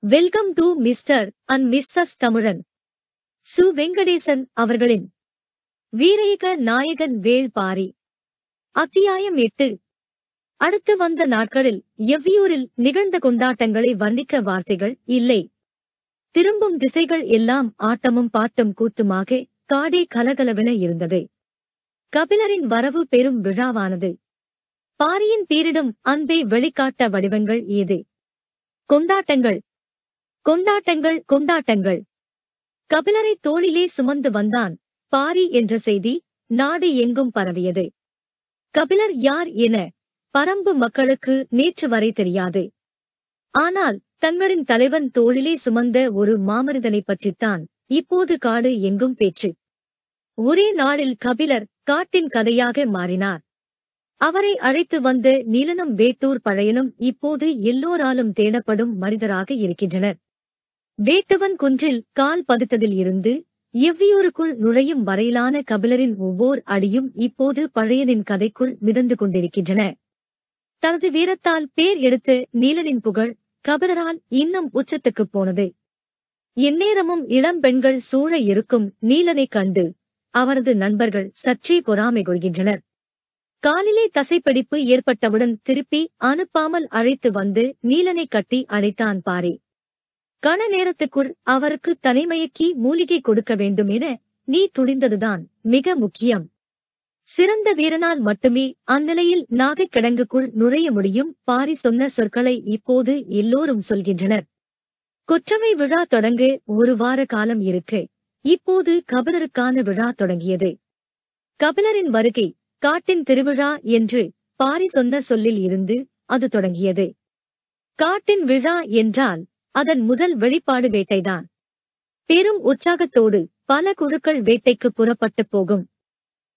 Welcome to mister and missus Tamizhan. Su. Venkatesan அவர்களின் வீரேக நாயகன் வேள்பாரி. அத்தியாயம் எட்டு. அடுத்து வந்த நாட்களில் எவ்வியூரில் நிகழ்ந்த கொண்டாட்டங்களை வர்ணிக்க வார்த்தைகள் இல்லை. திரும்பும் திசைகள் எல்லாம் ஆட்டமும் பாட்டும் கூத்துமாக காடே கலகலவென இருந்தது. கபிலரின் வரவு பெரும் விழாவானது. பாரியின் பீரிடும் அன்பை வெளிக்காட்ட வடிவங்கள் ஏது? கொண்டாட்டங்கள் கொண்டாட்டங்கள் கொண்டாட்டங்கள். கபிலரை தோளிலே சுமந்து வந்தான். பாரி என்ற செய்தி நாடு எங்கும் பரவியது. கபிலர் யார் என பரம்பு மக்களுக்கு நேற்று வரை தெரியாது. ஆனால் தங்களின் தலைவன் தோளிலே சுமந்த ஒரு மாமனிதனைப் பற்றித்தான் இப்போது காடு எங்கும் பேச்சு. ஒரே நாளில் கபிலர் காட்டின் கதையாக மாறினார். அவரை அழைத்து வந்த நீலனும் வேட்டூர் பழையனும் இப்போது எல்லோராலும் தேடப்படும் மனிதராக இருக்கின்றனர். வேட்டவன் குன்றில் கால் பதித்ததில் இருந்து எவ்வியூருக்குள் நுழையும் வரையிலான கபிலரின் ஒவ்வொரு அடியும் இப்போது பழையனின் கதைக்குள் மிதந்து கொண்டிருக்கின்றன. தனது வீரத்தால் பேர் எடுத்து நீலனின் புகழ் கபிலரால் இன்னும் உச்சத்துக்குப் போனது. எந்நேரமும் இளம் பெண்கள் சூழ இருக்கும் நீலனைக் கண்டு அவரது நண்பர்கள் சற்றே பொறாமை கொள்கின்றனர். காலிலே தசைப்பிடிப்பு ஏற்பட்டவுடன் திருப்பி அனுப்பாமல் அழைத்து வந்து நீலனை கட்டி அழைத்தான் பாரி. கண நேரத்துக்குள் அவருக்கு தனிமயக்கி மூலிகை கொடுக்க வேண்டும் என நீ துணிந்ததுதான் மிக முக்கியம். சிறந்த வீரனால் மட்டுமே அந்நிலையில் நாகைக் கிடங்குக்குள் நுழைய முடியும் பாரி சொன்ன சொற்களை இப்போது எல்லோரும் சொல்கின்றனர். கொற்றமை விழா தொடங்க ஒரு வார காலம் இருக்கு. இப்போது கபிலருக்கான விழா தொடங்கியது. கபிலரின் வருகை காட்டின் திருவிழா என்று பாரி சொன்ன சொல்லில் இருந்து அது தொடங்கியது. காட்டின் விழா என்றால் அதன் முதல் வெளிப்பாடு வேட்டைதான். பெரும் உற்சாகத்தோடு பல குழுக்கள் வேட்டைக்கு புறப்பட்டு போகும்.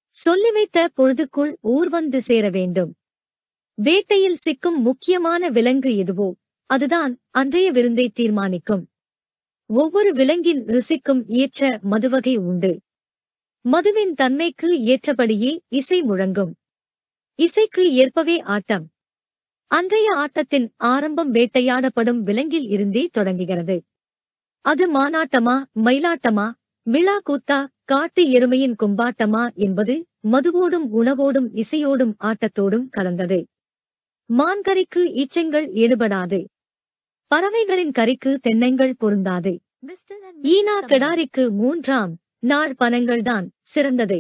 சொல்லி வைத்த பொழுதுக்குள் ஊர் வந்து சேர வேண்டும். வேட்டையில் சிக்கும் முக்கியமான விலங்கு எதுவோ அதுதான் அன்றைய விருந்தை தீர்மானிக்கும். ஒவ்வொரு விலங்கின் ருசிக்கும் ஏற்ற மதுவகை உண்டு. மதுவின் தன்மைக்கு ஏற்றபடியே இசை முழங்கும். இசைக்கு ஏற்பவே ஆட்டம். அன்றைய ஆட்டத்தின் ஆரம்பம் வேட்டையாடப்படும் விலங்கில் இருந்தே தொடங்குகிறது. அது மானாட்டமா மயிலாட்டமா விழா கூத்தா காட்டு எருமையின் கும்பாட்டமா என்பது மதுவோடும் உணவோடும் இசையோடும் ஆட்டத்தோடும் கலந்தது. மான்கறிக்கு ஈச்சங்கள் ஈடுபடாது. பறவைகளின் கறிக்கு தென்னங்கள் பொருந்தாது. ஈனா கெடாரிக்கு மூன்றாம் நாள் பனங்கள்தான் சிறந்தது.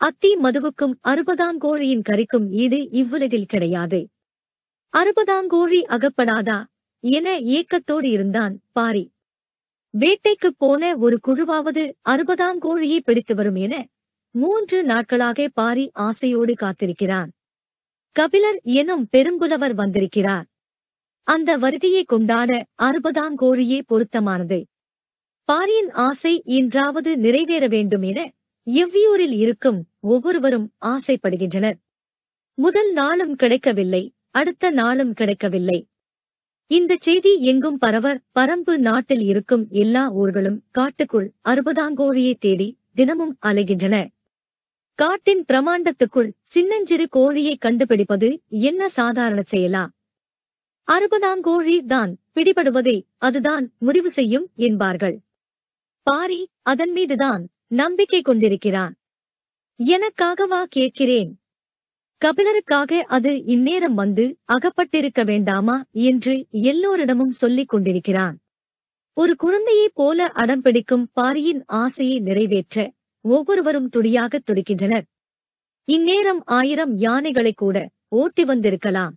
அத்தி மதுவுக்கும் அறுபதாங்கோழியின் கறிக்கும் ஈடு இவ்வுலகில் கிடையாது. அறுபதாங்கோழி அகப்படாதா? என ஏக்கத்தோடு இருந்தான் பாரி. வேட்டைக்குப் போன ஒரு குழுவாவது அறுபதாங்கோழியை பிடித்து வரும் என மூன்று நாட்களாக பாரி ஆசையோடு காத்திருக்கிறான். கபிலர் எனும் பெரும்புலவர் வந்திருக்கிறார். அந்த வருகையை கொண்டாட அறுபதாங்கோழியே பொருத்தமானது. பாரியின் ஆசை இன்றாவது நிறைவேற வேண்டும் என எவ்வியூரில் இருக்கும் ஒவ்வொருவரும் ஆசைப்படுகின்றனர். முதல் நாளும் கிடைக்கவில்லை. அடுத்த நாளும் கிடைக்கவில்லை. இந்த செய்தி எங்கும் பரவ பரம்பு நாட்டில் இருக்கும் எல்லா ஊர்களும் காட்டுக்குள் அறுபதாங்கோழியை தேடி தினமும் அலைகின்றன. காட்டின் பிரமாண்டத்துக்குள் சின்னஞ்சிறு கோழியை கண்டுபிடிப்பது என்ன சாதாரண செயலா? அறுபதாங்கோழி தான் பிடிபடுவதை அதுதான் முடிவு செய்யும் என்பார்கள். பாரி அதன் மீதுதான் நம்பிக்கை கொண்டிருக்கிறான். எனக்காகவா கேட்கிறேன்? கபிலருக்காக அது இந்நேரம் வந்து அகப்பட்டிருக்க வேண்டாமா என்று எல்லோரிடமும் சொல்லிக் கொண்டிருக்கிறான். ஒரு குழந்தையைப் போல அடம் பிடிக்கும் பாரியின் ஆசையை நிறைவேற்ற ஒவ்வொருவரும் துடியாகத் துடிக்கின்றனர். இந்நேரம் ஆயிரம் யானைகளைக் கூட ஓட்டி வந்திருக்கலாம்.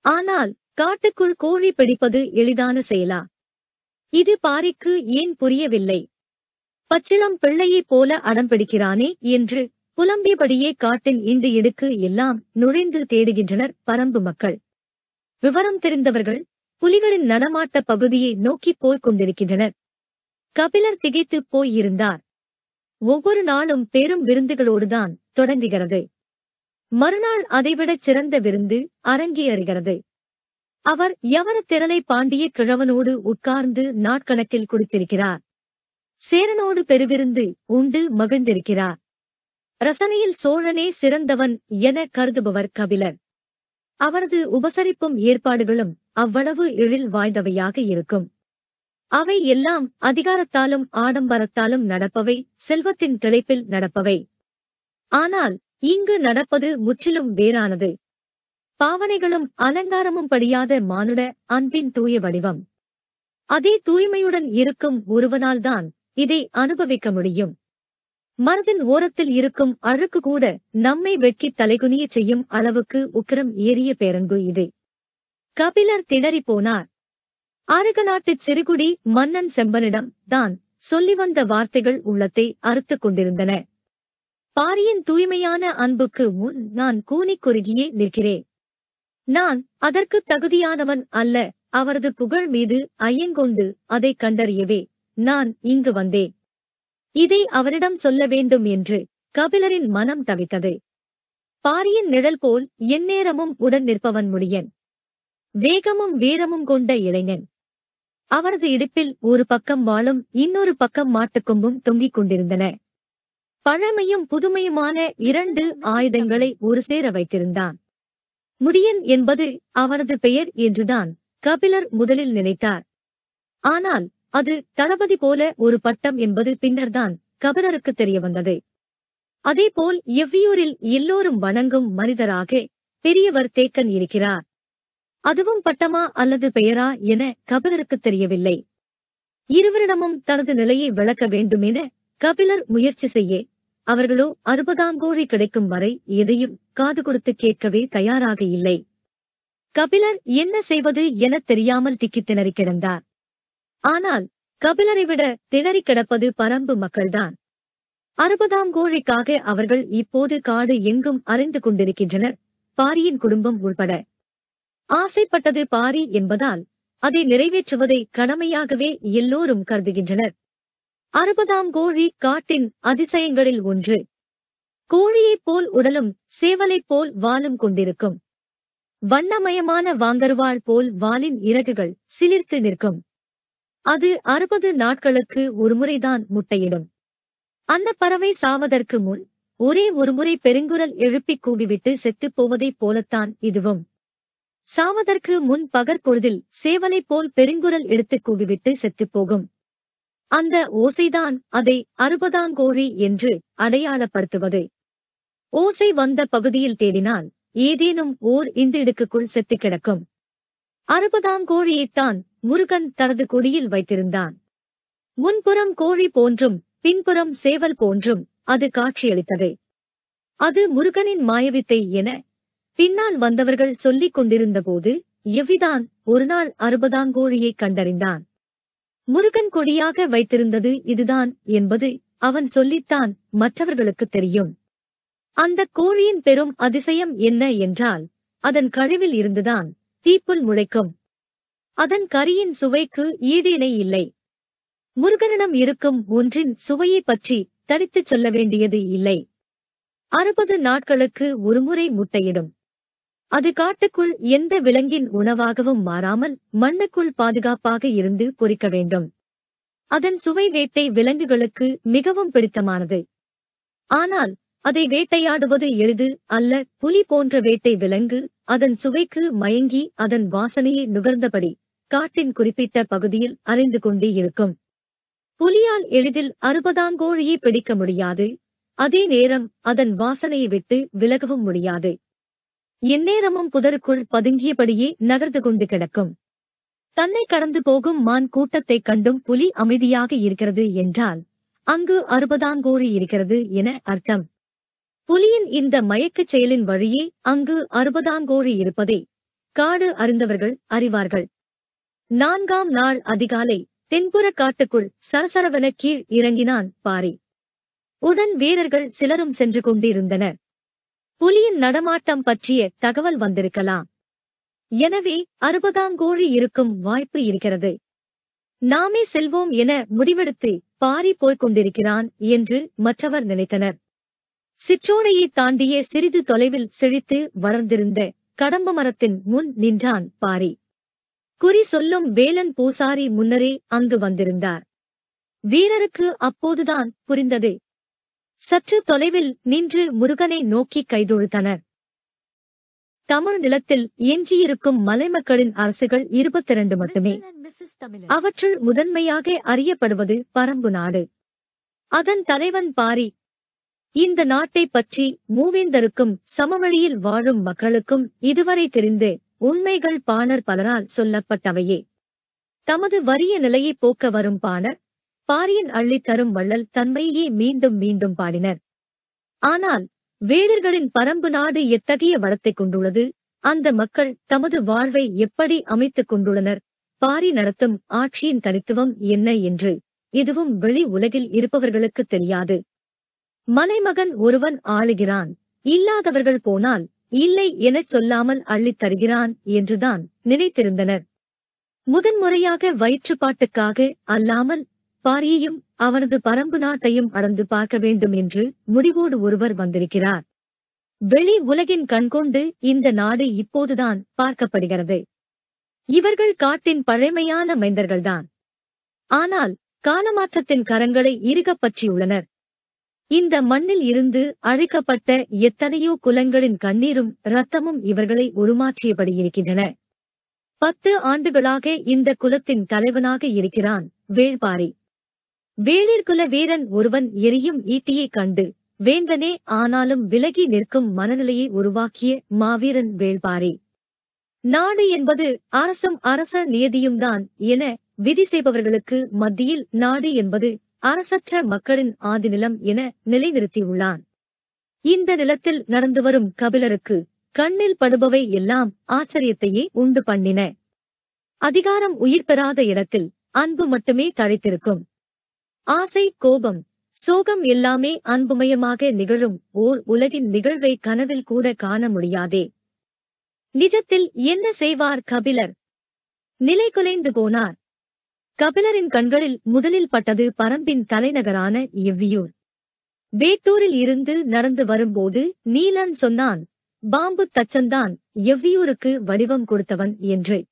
ஆனால் காட்டுக்குள் கோழி பிடிப்பது எளிதான செயலா? இது பாரிக்கு ஏன் புரியவில்லை? பச்சிளம் பிள்ளையைப் போல அடம்பிடிக்கிறானே என்று புலம்பியபடியே காட்டின் இண்டு இடுக்கு எல்லாம் நுழைந்து தேடுகின்றனர் பரம்பு மக்கள். விவரம் தெரிந்தவர்கள் புலிகளின் நடமாட்ட பகுதியை நோக்கிப் போய்க் கொண்டிருக்கின்றனர். கபிலர் திகைத்துப் போயிருந்தார். ஒவ்வொரு நாளும் பெரும் விருந்துகளோடுதான் தொடங்குகிறது. மறுநாள் அதைவிடச் சிறந்த விருந்து அரங்கேறுகிறது அவர் யவன திரளை பாண்டிய கிழவனோடு உட்கார்ந்து நாட்கணக்கில் குடித்திருக்கிறார். சேரனோடு பெருவிருந்து உண்டு மகிழ்ந்திருக்கிறார். ரசனையில் சோழனே சிறந்தவன் என கருதுபவர் கபிலர். அவரது உபசரிப்பும் ஏற்பாடுகளும் அவ்வளவு எழில் வாய்ந்தவையாக இருக்கும். அவை எல்லாம் அதிகாரத்தாலும் ஆடம்பரத்தாலும் நடப்பவை செல்வத்தின் திளைப்பில் நடப்பவை. ஆனால் இங்கு நடப்பது முற்றிலும் வேறானது. பாவனைகளும் அலங்காரமும் படியாத மானுட அன்பின் தூய வடிவம். அதே தூய்மையுடன் இருக்கும் ஒருவனால்தான் இதை அனுபவிக்க முடியும். மனதின் ஓரத்தில் இருக்கும் அழுக்கு கூட நம்மை வெட்கி தலைகுனிய செய்யும் அளவுக்கு உக்கிரம் ஏறிய பேரன்பு இது. கபிலர் திணறி போனார். ஆருக நாட்டுச் சிறுகுடி மன்னன் செம்பனிடம் தான் சொல்லி வந்த வார்த்தைகள் உள்ளத்தை அறுத்துக் கொண்டிருந்தன. பாரியின் தூய்மையான அன்புக்கு முன் நான் கூனிக் குறுகியே நிற்கிறேன். நான் அதற்கு தகுதியானவன் அல்ல அவரது புகழ் மீது ஐயங்கொண்டு அதைக் கண்டறியவே நான் இங்கு வந்தேன். இதை அவரிடம் சொல்ல வேண்டும் என்று கபிலரின் மனம் தவித்தது. பாரியின் நிழல் போல் எந்நேரமும் உடன் நிற்பவன் முடியன். வேகமும் வீரமும் கொண்ட இளைஞன். அவரது இடுப்பில் ஒரு பக்கம் வாழும் இன்னொரு பக்கம் மாட்டுக்கொம்பும் தொங்கிக் கொண்டிருந்தன. பழமையும் புதுமையுமான இரண்டு ஆயுதங்களை ஒரு சேர வைத்திருந்தான். முடியன் என்பது அவரது பெயர் என்றுதான் கபிலர் முதலில் நினைத்தார். ஆனால் அது தளபதி போல ஒரு பட்டம் என்பது பின்னர்தான் கபிலருக்கு தெரிய வந்தது அதேபோல் எவ்வியூரில் எல்லோரும் வணங்கும் மனிதராக பெரியவர் தேக்கன் இருக்கிறார். அதுவும் பட்டமா அல்லது பெயரா என கபிலருக்கு தெரியவில்லை. இருவரிடமும் தனது நிலையை விளக்க வேண்டுமென கபிலர் முயற்சி செய்ய அவர்களோ அறுபதாங்கோழி கிடைக்கும் வரை எதையும் காது கொடுத்து கேட்கவே தயாராக இல்லை. கபிலர் என்ன செய்வது எனத் தெரியாமல் திக்கித் திணறிக் கிடந்தார். ஆனால் கபிலரை விட திணறிக் கிடப்பது பரம்பு மக்கள்தான். அறுபதாம் கோழிக்காக அவர்கள் இப்போது காடு எங்கும் அறிந்து கொண்டிருக்கின்றனர். பாரியின் குடும்பம் உள்பட. ஆசைப்பட்டது பாரி என்பதால் அதை நிறைவேற்றுவதை கடமையாகவே எல்லோரும் கருதுகின்றனர். அறுபதாம் கோழி காட்டின் அதிசயங்களில் ஒன்று. கோழியைப் போல் உடலும் சேவலைப் போல் வாலும் கொண்டிருக்கும். வண்ணமயமான வாங்கருவாள் போல் வாலின் இறகுகள் சிலிர்த்து நிற்கும். அது அறுபது நாட்களுக்கு ஒருமுறைதான் முட்டையிடும். அந்த பறவை சாவதற்கு முன் ஒரே ஒருமுறை பெருங்குரல் எழுப்பிக் கூவிவிட்டு செத்துப் போவதைப் போலத்தான் இதுவும். சாவதற்கு முன் பகற்பொழுதில் சேவலைப் போல் பெருங்குரல் எடுத்துக் கூவிவிட்டு செத்துப் போகும். அந்த ஓசைதான் அதை அறுபதாங்கோழி என்று அடையாளப்படுத்துவது. ஓசை வந்த பகுதியில் தேடினால் ஏதேனும் ஓர் இண்டிடுக்குள் செத்துக் கிடக்கும். அறுபதாங்கோழியைத்தான் முருகன் தனது கொடியில் வைத்திருந்தான். முன்புறம் கோழி போன்றும் பின்புறம் சேவல் போன்றும் அது காட்சியளித்தது. அது முருகனின் மாயவித்தை என பின்னால் வந்தவர்கள் சொல்லிக் கொண்டிருந்தபோது எவ்விதான் ஒருநாள் அறுபதாங்கோழியைக் கண்டறிந்தான். முருகன் கொடியாக வைத்திருந்தது இதுதான் என்பது அவன் சொல்லித்தான் மற்றவர்களுக்குத் தெரியும். அந்த கோழியின் பெரும் அதிசயம் என்ன என்றால் அதன் கழிவில் இருந்துதான் தீப்புல் முளைக்கும். அதன் கரியின் சுவைக்கு ஈடிணை இல்லை. முருகனிடம் இருக்கும் ஒன்றின் சுவையைப் பற்றி தரித்துச் சொல்ல வேண்டியது இல்லை. அறுபது நாட்களுக்கு ஒருமுறை முட்டையிடும். அது காட்டுக்குள் எந்த விலங்கின் உணவாகவும் மாறாமல் மண்ணுக்குள் பாதுகாப்பாக இருந்து பொறிக்க வேண்டும். அதன் சுவை வேட்டை விலங்குகளுக்கு மிகவும் பிடித்தமானது. ஆனால் அதை வேட்டையாடுவது எளிது அல்ல புலி போன்ற வேட்டை விலங்கு அதன் சுவைக்கு மயங்கி அதன் வாசனையை நுகர்ந்தபடி. காட்டின் குறிப்பிட்ட பகுதியில் அறிந்து கொண்டே இருக்கும். புலியால் எளிதில் அறுபதாங்கோழியை பிடிக்க முடியாது. அதே நேரம் அதன் வாசனையை விட்டு விலகவும் முடியாது. எந்நேரமும் புதருக்குள் பதுங்கியபடியே நகர்ந்து கொண்டு கிடக்கும். தன்னை கடந்து போகும் மான் கூட்டத்தைக் கண்டும் புலி அமைதியாக இருக்கிறது என்றால் அங்கு அறுபதாங்கோழி இருக்கிறது என அர்த்தம். புலியின் இந்த மயக்கச் செயலின் வழியே அங்கு அறுபதாங்கோழி இருப்பதை காடு அறிந்தவர்கள் அறிவார்கள். நான்காம் நாள் அதிகாலை தென்புற காட்டுக்குள் சரசரவன கீழ் இறங்கினான் பாரி. உடன் வீரர்கள் சிலரும் சென்று கொண்டிருந்தனர். புலியின் நடமாட்டம் பற்றிய தகவல் வந்திருக்கலாம். எனவே அறுபதாங்கோழி இருக்கும் வாய்ப்பு இருக்கிறது. நாமே செல்வோம் என முடிவெடுத்து பாரி போய்க் கொண்டிருக்கிறான் என்று மற்றவர் நினைத்தனர். சிற்றோடையை தாண்டிய சிறிது தொலைவில் செழித்து வளர்ந்திருந்த கடம்ப மரத்தின் முன் நின்றான் பாரி. குறி சொல்லும் வேலன் பூசாரி முன்னரே அங்கு வந்திருந்தார். வீரருக்கு அப்போதுதான் புரிந்தது. சற்று தொலைவில் நின்று முருகனை நோக்கி கைதொழுத்தனர். தமிழ் நிலத்தில் எஞ்சியிருக்கும் மலைமக்களின் அரசுகள் இருபத்திரண்டு மட்டுமே. அவற்றுள் முதன்மையாக அறியப்படுவது பரம்பு நாடு. அதன் தலைவன் பாரி. இந்த நாட்டை பற்றி மூவேந்தருக்கும் சமவெளியில் வாழும் மக்களுக்கும் இதுவரை தெரிந்து உண்மைகள் பாணர் பலரால் சொல்லப்பட்டவையே. தமது வறிய நிலையை போக்க வரும் பாணர் பாரியன் அள்ளித் தரும் வள்ளல் தன்மையே மீண்டும் மீண்டும் பாடினர். ஆனால் வேடர்களின் பரம்பு நாடு எத்தகைய வளத்தைக் கொண்டுள்ளது அந்த மக்கள் தமது வாழ்வை எப்படி அமைத்துக் கொண்டுள்ளனர் பாரி நடத்தும் ஆட்சியின் தனித்துவம் என்ன என்று இதுவும் வெளி உலகில் இருப்பவர்களுக்கு தெரியாது. மலைமகன் ஒருவன் ஆளுகிறான் இல்லாதவர்கள் போனால் இல்லை எனச் சொல்லாமல் அள்ளித் தருகிறான் என்றுதான் நினைத்திருந்தனர். முதன்முறையாக வயிற்றுப்பாட்டுக்காக அல்லாமல் பாரியையும் அவனது பரம்பு நாட்டையும் அளந்து பார்க்க வேண்டும் என்று முடிவோடு ஒருவர் வந்திருக்கிறார். வெளி உலகின் கண்கொண்டு இந்த நாடு இப்போதுதான் பார்க்கப்படுகிறது. இவர்கள் காட்டின் பழமையான மைந்தர்கள்தான். ஆனால் காலமாற்றத்தின் கரங்களை இறுகப் பற்றியுள்ளனர். இந்த மண்ணில் இருந்து அழிக்கப்பட்ட எத்தனையோ குலங்களின் கண்ணீரும் இரத்தமும் இவர்களை உருமாற்றியபடி இருக்கின்றன பத்து ஆண்டுகளாக இந்த குலத்தின் தலைவனாக இருக்கிறான் வேள்பாரி. வேளிர்குல வீரன் ஒருவன் எரியும் ஈட்டியைக் கண்டு வேந்தனே ஆனாலும் விலகி நிற்கும் மனநிலையை உருவாக்கிய மாவீரன் வேள்பாரி. நாடு என்பது அரசும் அரச நியதியும்தான் என விதி செய்பவர்களுக்கு மத்தியில் நாடு என்பது அரசற்ற மக்களின் ஆதிநிலம் என நிலைநிறுத்தியுள்ளான். இந்த நிலத்தில் நடந்து வரும் கபிலருக்கு கண்ணில் படுபவை எல்லாம் ஆச்சரியத்தையே உண்டு பண்ணின. அதிகாரம் உயிர் பெறாத இடத்தில் அன்பு மட்டுமே தழைத்திருக்கும். ஆசை கோபம் சோகம் எல்லாமே அன்புமயமாக நிகழும் ஓர் உலகின் நிகழ்வை கனவில் கூட காண முடியாதே. நிஜத்தில் என்ன செய்வார் கபிலர்? நிலை குலைந்து போனார். கபிலரின் கண்களில் முதலில் பட்டது பரம்பின் தலைநகரான எவ்வியூர். வேட்டூரில் இருந்து நடந்து வரும்போது நீலன் சொன்னான் பாம்பு தச்சன்தான் எவ்வியூருக்கு வடிவம் கொடுத்தவன் என்று.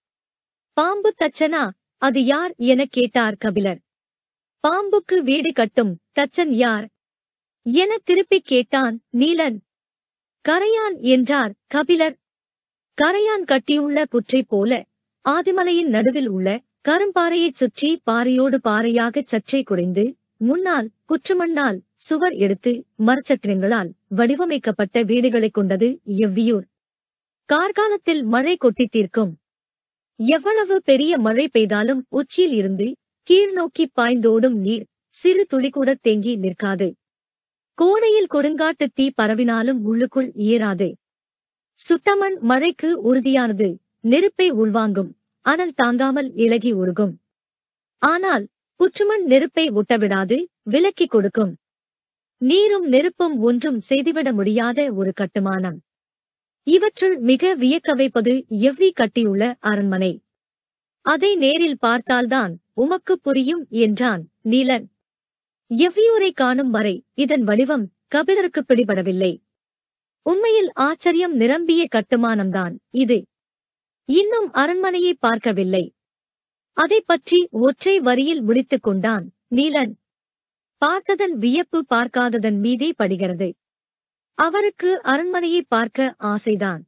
பாம்பு தச்சனா? அது யார்? எனக் கேட்டார் கபிலர். பாம்புக்கு வீடு கட்டும் தச்சன் யார்? என திருப்பிக் கேட்டான் நீலன். கரையான் என்றார் கபிலர். கரையான் கட்டியுள்ள புற்றைப் போல ஆதிமலையின் நடுவில் உள்ள கரும்பாறையைச் சுற்றி பாறையோடு பாறையாகச் சற்றே குறைந்து முன்னால் குற்றுமண்ணால் சுவர் எடுத்து மரச்சத்திரங்களால் வடிவமைக்கப்பட்ட வீடுகளைக் கொண்டது எவ்வியூர். கார்காலத்தில் மழை கொட்டித் தீர்க்கும். எவ்வளவு பெரிய மழை பெய்தாலும் உச்சியில் இருந்து கீழ்நோக்கி பாய்ந்தோடும் நீர் சிறு துளி கூட தேங்கி நிற்காது. கோடையில் கொடுங்காட்டு தீ பரவினாலும் உள்ளுக்குள் ஏறாது. சுட்டமண் மழைக்கு உறுதியானது நெருப்பை உள்வாங்கும். அனல் தாங்காமல் இலகி உருகும். ஆனால் புற்றுமண் நெருப்பை ஒட்டவிடாது விலக்கிக் கொடுக்கும். நீரும் நெருப்பும் ஒன்றும் செய்துவிட முடியாத ஒரு கட்டுமானம். இவற்றுள் மிக வியக்க வைப்பது எவ்வி கட்டியுள்ள அரண்மனை. அதை நேரில் பார்த்தால்தான் உமக்கு புரியும் என்றான் நீலன். எவ்வியூரை காணும் வரை இதன் வடிவம் கபிலருக்கு பிடிபடவில்லை. உண்மையில் ஆச்சரியம் நிரம்பிய கட்டுமானம்தான் இது. இன்னும் அரண்மனையை பார்க்கவில்லை. அதைப் பற்றி ஒற்றை வரியில் முடித்துக் கொண்டான் நீலன். பார்த்ததன் வியப்பு பார்க்காததன் மீதே படுகிறது. அவருக்கு அரண்மனையை பார்க்க ஆசைதான்.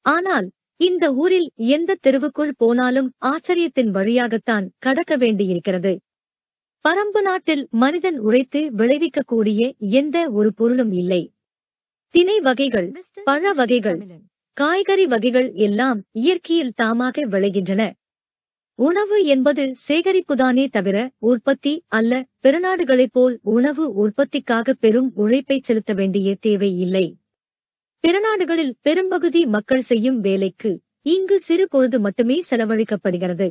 ஆனால் இந்த ஊரில் எந்த தெருவுக்குள் போனாலும் ஆச்சரியத்தின் வழியாகத்தான் கடக்க வேண்டியிருக்கிறது. பரம்பு நாட்டில் மனிதன் உழைத்து விளைவிக்கக்கூடிய எந்த ஒரு பொருளும் இல்லை. தினை வகைகள் பழ வகைகள் காய்கறி வகைகள் எல்லாம் இயற்கையில் தாமாக விளைகின்றன. உணவு என்பது சேகரிப்புதானே தவிர உற்பத்தி அல்ல. பிறநாடுகளைப் போல் உணவு உற்பத்திக்காக பெரும் உழைப்பை செலுத்த வேண்டிய தேவை இல்லை. பிறநாடுகளில் பெரும்பகுதி மக்கள் செய்யும் வேலைக்கு இங்கு சிறு பொழுது மட்டுமே செலவழிக்கப்படுகிறது.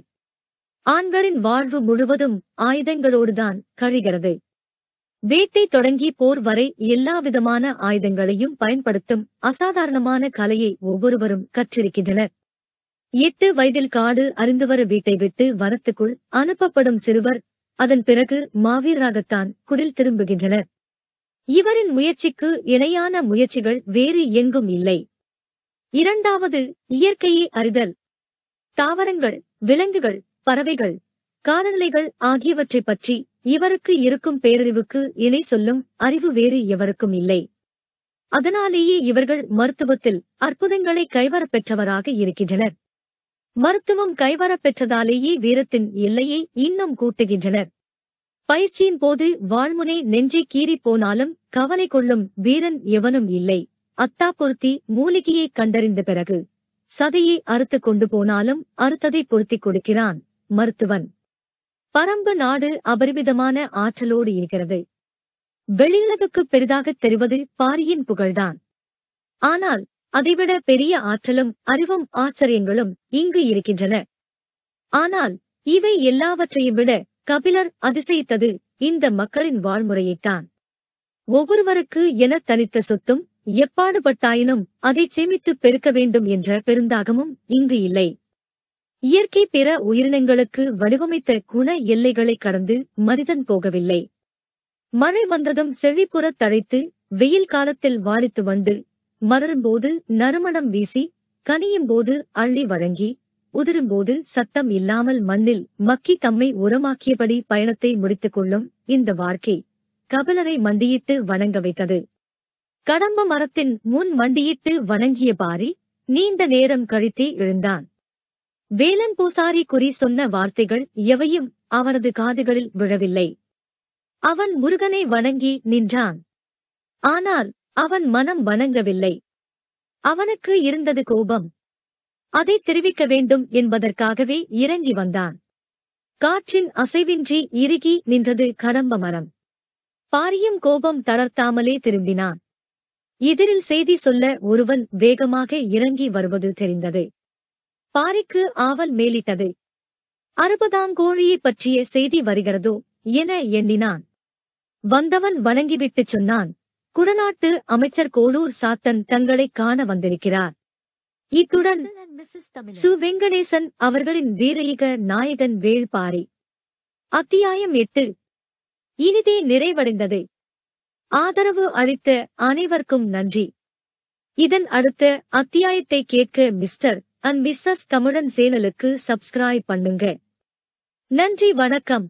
ஆண்களின் வாழ்வு முழுவதும் ஆயுதங்களோடுதான் கழிகிறது. வேட்டை தொடங்கி போர் வரை எல்லாவிதமான ஆயுதங்களையும் பயன்படுத்தும் அசாதாரணமான கலையை ஒவ்வொருவரும் கற்றிருக்கின்றனர். எட்டு வயதில் காடு அறிந்துவர வீட்டை விட்டு வனத்துக்குள் அனுப்பப்படும் சிறுவர் அதன் பிறகு மாவீராகத்தான் குடில் திரும்புகின்றனர். இவரின் முயற்சிக்கு இணையான முயற்சிகள் வேறு எங்கும் இல்லை. இரண்டாவது இயற்கையை அறிதல். தாவரங்கள் விலங்குகள் பறவைகள் காலநிலைகள் ஆகியவற்றைப் பற்றி இவருக்கு இருக்கும் பேரறிவுக்கு இணை சொல்லும் அறிவு வேறு எவருக்கும் இல்லை. அதனாலேயே இவர்கள் மருத்துவத்தில் அற்புதங்களை கைவரப் பெற்றவராக இருக்கின்றனர். மருத்துவம் கைவரப் பெற்றதாலேயே வீரத்தின் எல்லையை இன்னும் கூட்டுகின்றனர். பயிற்சியின் போது வாழ்முனை நெஞ்சை கீறிப் போனாலும் கவலை கொள்ளும் வீரன் எவனும் இல்லை. அத்தா பொருத்தி மூலிகையை கண்டறிந்த பிறகு சதையை அறுத்துக் கொண்டு போனாலும் அறுத்ததை பொருத்திக் கொடுக்கிறான் மருத்துவன். பரம்பு நாடு அபரிமிதமான ஆற்றலோடு இருக்கிறது. வெளியுலகுக்கு பெரிதாகத் தெரிவது பாரியின் புகழ்தான். ஆனால் அதைவிட பெரிய ஆற்றலும் அறிவும் ஆச்சரியங்களும் இங்கு இருக்கின்றன. ஆனால் இவை எல்லாவற்றையும் விட கபிலர் அதிசயித்தது இந்த மக்களின் வாழ்முறையைத்தான். ஒவ்வொருவருக்கு என தனித்த சொத்தும் எப்பாடுபட்டாயினும் அதை சேமித்துப் பெருக்க வேண்டும் என்ற பெருந்தாகமும் இங்கு இல்லை. இயற்கை பிற உயிரினங்களுக்கு வடிவமைத்த குண எல்லைகளை கடந்து மனிதன் போகவில்லை. மழை வந்ததும் செழிப்புறத் தழைத்து வெயில் காலத்தில் வாடித்து வந்து மலரும்போது நறுமணம் வீசி கனியும்போது அள்ளி வழங்கி உதிரும்போது சத்தம் இல்லாமல் மண்ணில் மக்கி தம்மை உரமாக்கியபடி பயணத்தை முடித்துக் கொள்ளும் இந்த வாழ்க்கை கபிலரை மண்டியிட்டு வணங்க வைத்தது. கடம்ப மரத்தின் முன் மண்டியிட்டு வணங்கிய பாரி நீண்ட நேரம் கழித்தே எழுந்தான். வேலன் பூசாரி குறி சொன்ன வார்த்தைகள் எவையும் அவனது காதுகளில் விழவில்லை. அவன் முருகனை வணங்கி நின்றான். ஆனால் அவன் மனம் வணங்கவில்லை. அவனுக்கு இருந்தது கோபம். அதை தெரிவிக்க வேண்டும் என்பதற்காகவே இறங்கி வந்தான். காற்றின் அசைவின்றி இறுகி நின்றது கடம்ப மரம் பாரியும் கோபம் தளர்த்தாமலே திரும்பினான். எதிரில் செய்தி சொல்ல ஒருவன் வேகமாக இறங்கி வருவது தெரிந்தது. பாரிக்கு ஆவல் மேலிட்டது. அறுபதாங்கோழியை பற்றிய செய்தி வருகிறதோ என எண்ணினான். வந்தவன் வணங்கிவிட்டுச் சொன்னான் குடநாட்டு அமைச்சர் கோளூர் சாத்தன் தங்களை காண வந்திருக்கிறார். இத்துடன் சு. வெங்கடேசன் அவர்களின் வீரயுக நாயகன் வேள்பாரி அத்தியாயம் எட்டு. இனிதே நிறைவடைந்தது. ஆதரவு அளித்த அனைவருக்கும் நன்றி. இதன் அடுத்த அத்தியாயத்தை கேட்க மிஸ்டர் அண்ட் மிஸ்ஸஸ் தமிழன் சேனலுக்கு சப்ஸ்கிரைப் பண்ணுங்க. நன்றி வணக்கம்.